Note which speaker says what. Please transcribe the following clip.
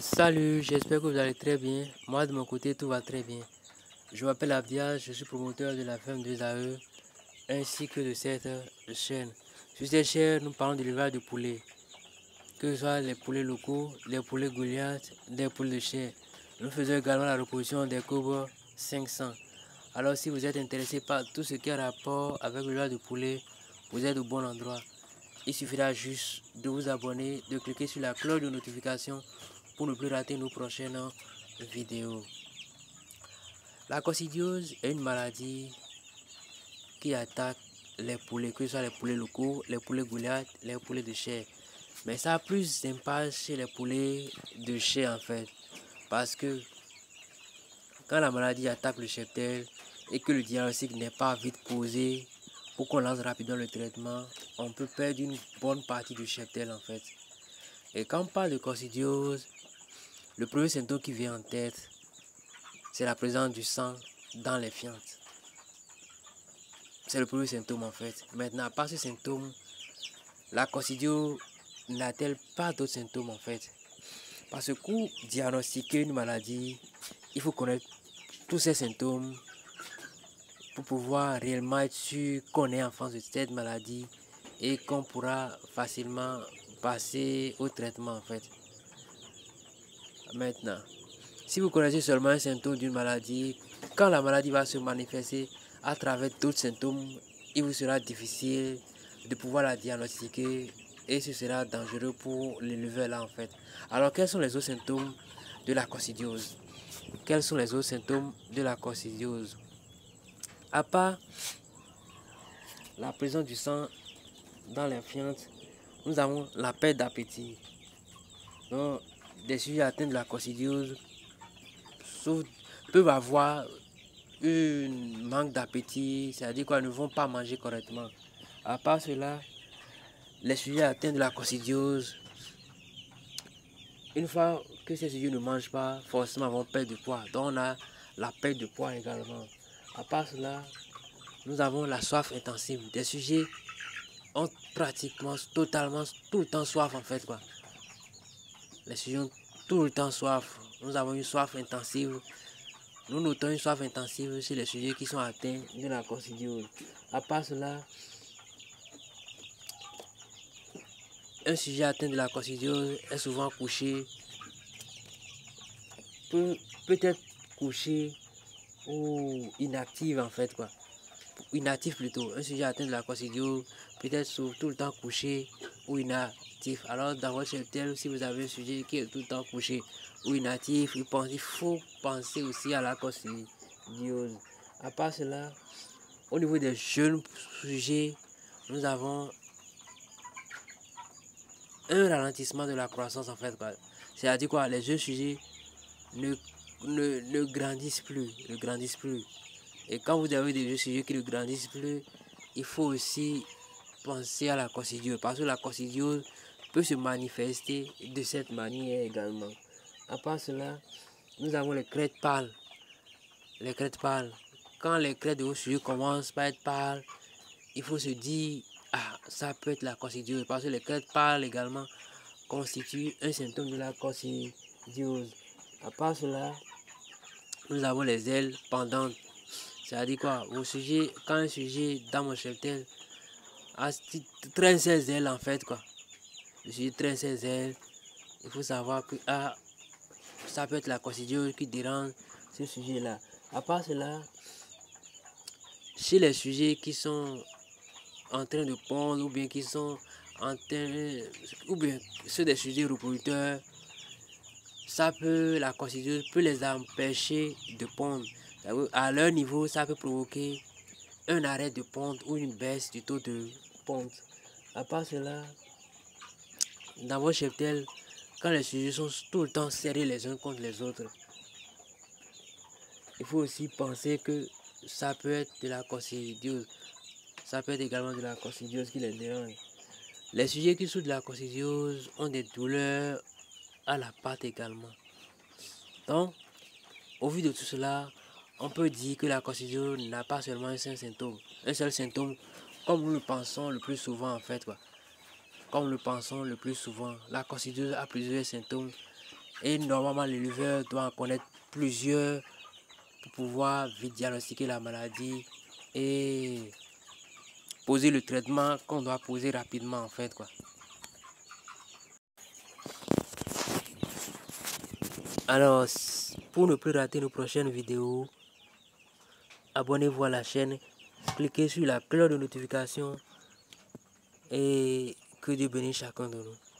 Speaker 1: Salut, j'espère que vous allez très bien. Moi, de mon côté, tout va très bien. Je m'appelle Abdia, je suis promoteur de la ferme de AE ainsi que de cette chaîne. Sur cette chaîne, nous parlons de l'élevage de poulets, que ce soit les poulets locaux, les poulets Goliath, des poulets de chair. Nous faisons également la reproduction des Cobra 500. Alors, si vous êtes intéressé par tout ce qui a rapport avec l'élevage de poulets, vous êtes au bon endroit. Il suffira juste de vous abonner, de cliquer sur la cloche de notification pour ne plus rater nos prochaines vidéos. La coccidiose est une maladie qui attaque les poulets, que ce soit les poulets locaux, les poulets gouliates, les poulets de chair. Mais ça a plus d'impact chez les poulets de chair en fait. Parce que quand la maladie attaque le cheptel et que le diagnostic n'est pas vite posé pour qu'on lance rapidement le traitement, on peut perdre une bonne partie du cheptel en fait. Et quand on parle de coccidiose, le premier symptôme qui vient en tête, c'est la présence du sang dans les fientes. C'est le premier symptôme en fait. Maintenant, à part ce symptôme, la coccidio n'a-t-elle pas d'autres symptômes en fait? Parce que pour diagnostiquer une maladie, il faut connaître tous ces symptômes pour pouvoir réellement être sûr qu'on est en face de cette maladie et qu'on pourra facilement passer au traitement en fait. Maintenant, si vous connaissez seulement un symptôme d'une maladie, quand la maladie va se manifester à travers d'autres symptômes, il vous sera difficile de pouvoir la diagnostiquer et ce sera dangereux pour l'élever là en fait. Alors quels sont les autres symptômes de la coccidiose Quels sont les autres symptômes de la coccidiose À part la présence du sang dans les fientes, nous avons la perte d'appétit. Des sujets atteints de la coccidiose peuvent avoir un manque d'appétit, c'est-à-dire qu'ils ne vont pas manger correctement. À part cela, les sujets atteints de la coccidiose, une fois que ces sujets ne mangent pas, forcément vont perdre du poids. Donc on a la perte de poids également. À part cela, nous avons la soif intensive. Des sujets ont pratiquement totalement tout le temps soif en fait quoi. Les sujets ont tout le temps soif. Nous avons une soif intensive. Nous notons une soif intensive chez les sujets qui sont atteints de la coccidiose. À part cela, un sujet atteint de la coccidiose est souvent couché, peut, peut être couché ou inactif en fait quoi. Inactif plutôt. Un sujet atteint de la coccidiose peut être tout le temps couché ou inactif. Alors, dans votre cheptel, si vous avez un sujet qui est tout le temps couché ou inactif, il, faut penser aussi à la coccidiose. À part cela, au niveau des jeunes sujets, nous avons un ralentissement de la croissance en fait. C'est-à-dire quoi Les jeunes sujets ne, ne, ne, grandissent plus, ne grandissent plus. Et quand vous avez des jeunes sujets qui ne grandissent plus, il faut aussi penser à la coccidiose. Parce que la coccidiose peut se manifester de cette manière également. À part cela, nous avons les crêtes pâles. Les crêtes pâles. Quand les crêtes de vos sujets commencent à être pâles, il faut se dire, ah, ça peut être la coccidiose. Parce que les crêtes pâles également constituent un symptôme de la coccidiose. À part cela, nous avons les ailes pendantes. C'est-à-dire quoi? Vos sujets, quand un sujet dans mon cheptel a traîne ses ailes en fait quoi je suis très sincère. Il faut savoir que ah, ça peut être la considération qui dérange ce sujet-là. À part cela, chez les sujets qui sont en train de pondre ou bien qui sont en train, ou bien ceux des sujets reproducteurs, ça peut, la considération peut les empêcher de pondre. À leur niveau, ça peut provoquer un arrêt de pondre ou une baisse du taux de À part cela, dans vos cheptels, quand les sujets sont tout le temps serrés les uns contre les autres, il faut aussi penser que ça peut être de la coccidiose. Ça peut être également de la coccidiose qui les dérange. Les sujets qui souffrent de la coccidiose ont des douleurs à la patte également. Donc, au vu de tout cela, on peut dire que la coccidiose n'a pas seulement un seul symptôme. Un seul symptôme, comme nous le pensons le plus souvent en fait. Quoi. Comme le pensons le plus souvent, la coccidiose a plusieurs symptômes Et normalement, l'éleveur doit en connaître plusieurs pour pouvoir vite diagnostiquer la maladie et poser le traitement qu'on doit poser rapidement en fait quoi. Alors, pour ne plus rater nos prochaines vidéos, abonnez-vous à la chaîne, cliquez sur la cloche de notification et que Dieu bénisse chacun de nous.